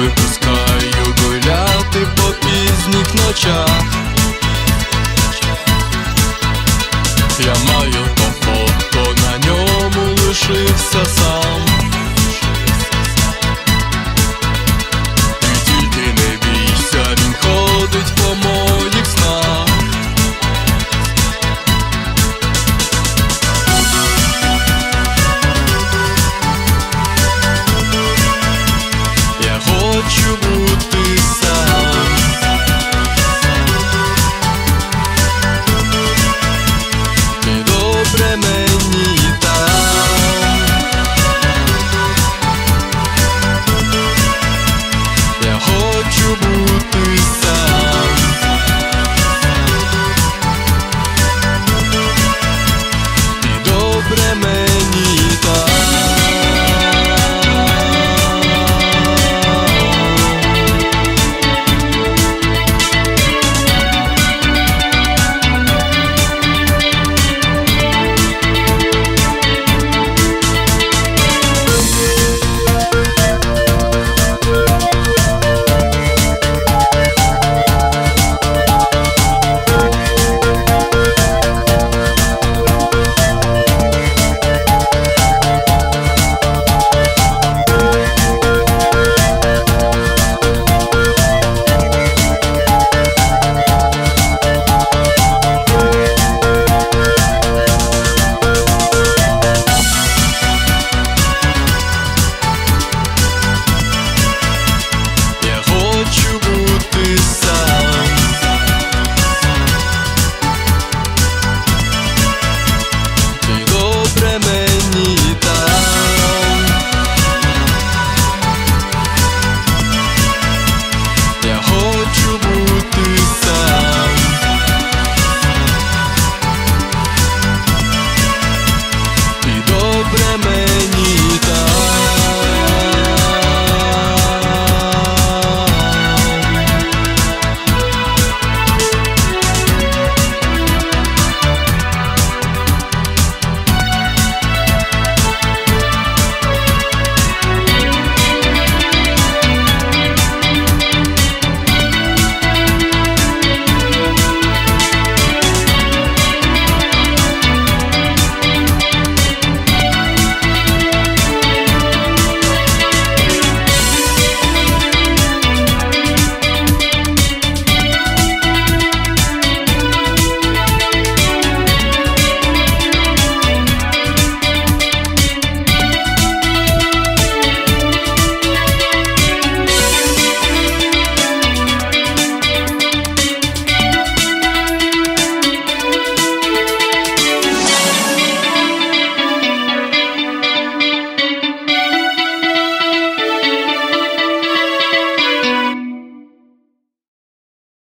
випускаю гуляти по пізніх ночах. Я маю то на ньому лишився сам.